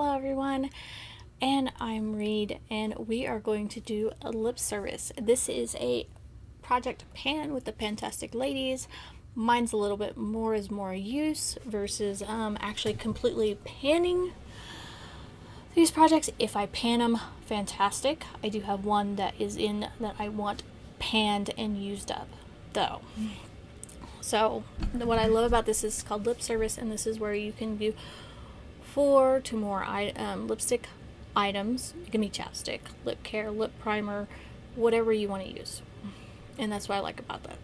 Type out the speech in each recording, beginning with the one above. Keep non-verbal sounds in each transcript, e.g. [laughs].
Hello everyone, and I'm Reed, and we are going to do a lip service. This is a project pan with the Pantastic Ladies. Mine's a little bit more is more use versus um, actually completely panning these projects. If I pan them, fantastic. I do have one that is in that I want panned and used up, though. So what I love about this is called lip service, and this is where you can do four to more um, lipstick items. It can be chapstick, lip care, lip primer, whatever you want to use. And that's what I like about that.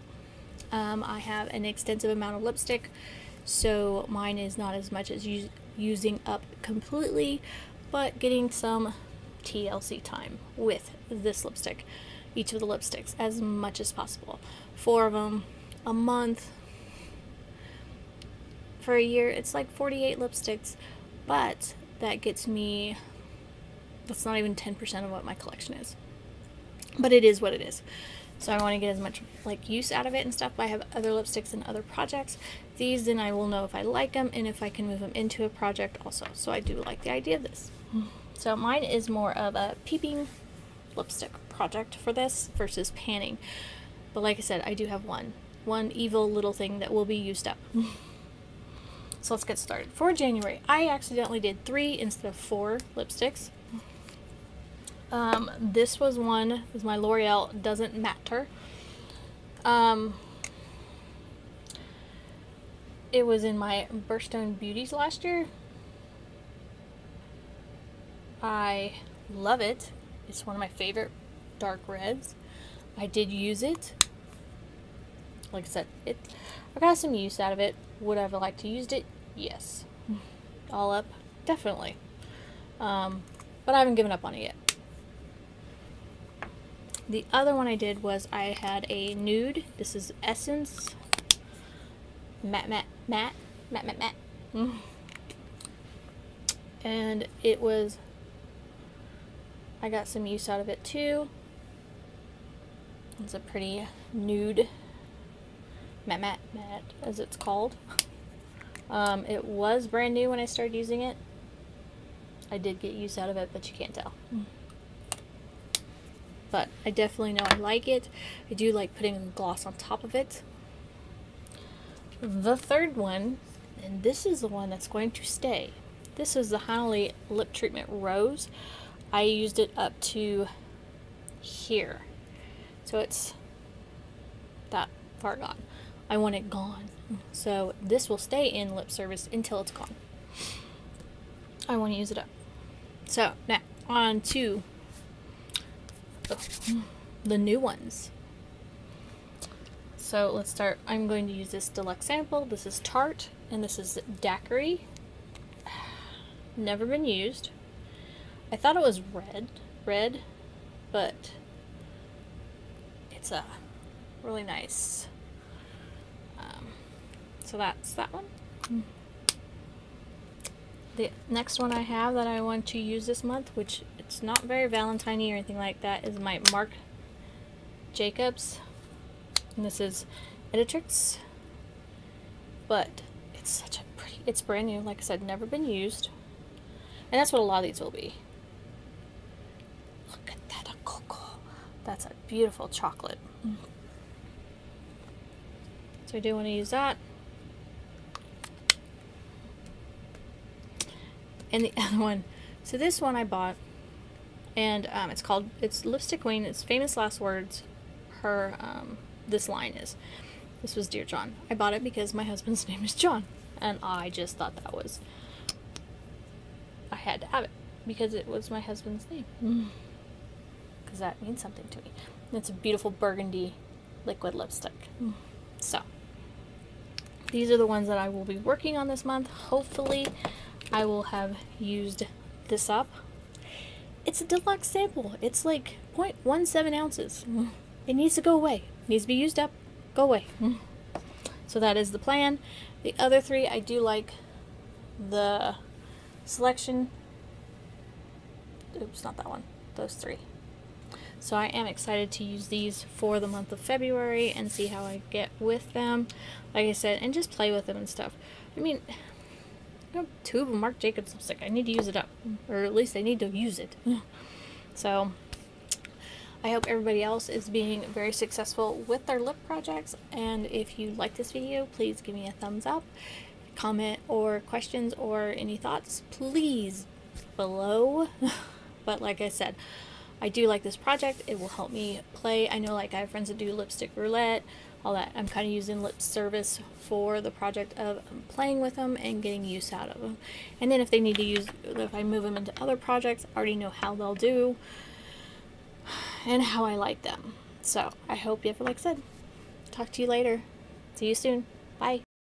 Um, I have an extensive amount of lipstick, so mine is not as much as us using up completely, but getting some TLC time with this lipstick, each of the lipsticks, as much as possible. Four of them a month. For a year, it's like 48 lipsticks, but that gets me, that's not even 10% of what my collection is. But it is what it is. So I want to get as much like use out of it and stuff. But I have other lipsticks and other projects. These then I will know if I like them and if I can move them into a project also. So I do like the idea of this. So mine is more of a peeping lipstick project for this versus panning. But like I said, I do have one. One evil little thing that will be used up. [laughs] So let's get started. For January, I accidentally did three instead of four lipsticks. Um, this was one, was my L'Oreal Doesn't Matter. Um, it was in my Birthstone Beauties last year. I love it. It's one of my favorite dark reds. I did use it. Like I said, it I got some use out of it. Would I have liked to used it? Yes. [laughs] All up? Definitely. Um, but I haven't given up on it yet. The other one I did was I had a nude. This is Essence. Matte, matte, matte. Matte, matte, matte. Mm. And it was... I got some use out of it too. It's a pretty nude matte, matte, matte, as it's called. Um, it was brand new when I started using it. I did get use out of it, but you can't tell. But I definitely know I like it. I do like putting gloss on top of it. The third one, and this is the one that's going to stay. This is the Hanalei Lip Treatment Rose. I used it up to here. So it's that far gone. I want it gone. So this will stay in lip service until it's gone. I want to use it up. So now on to the new ones. So let's start. I'm going to use this deluxe sample. This is Tarte and this is Daiquiri. Never been used. I thought it was red, red, but it's a really nice Um, so that's that one. The next one I have that I want to use this month, which it's not very valentine or anything like that, is my Marc Jacobs. And this is Editrix. But it's such a pretty, it's brand new, like I said, never been used. And that's what a lot of these will be. Look at that, a cocoa. That's a beautiful chocolate. Mm. So I do want to use that. and the [laughs] other one. So this one I bought, and um, it's called it's Lipstick Queen. It's famous last words. Her um, this line is. This was Dear John. I bought it because my husband's [laughs] name is John, and I just thought that was. I had to have it because it was my husband's name. [sighs] Because that means something to me. It's a beautiful burgundy liquid lipstick. So, these are the ones that I will be working on this month. Hopefully, I will have used this up. It's a deluxe sample. It's like 0.17 ounces. Mm. It needs to go away. It needs to be used up. Go away. Mm. So that is the plan. The other three, I do like the selection. Oops, not that one. Those three. So I am excited to use these for the month of February and see how I get with them. Like I said, and just play with them and stuff. I mean, two of them Marc Jacobs lipstick. I need to use it up. Or at least I need to use it. [laughs] so I hope everybody else is being very successful with their lip projects. And if you like this video, please give me a thumbs up. Comment or questions or any thoughts, please below. [laughs] but like I said, I do like this project. It will help me play. I know like I have friends that do lipstick roulette, all that. I'm kind of using lip service for the project of playing with them and getting use out of them. And then if they need to use, if I move them into other projects, I already know how they'll do [sighs] and how I like them. So I hope you have, like said, talk to you later. See you soon.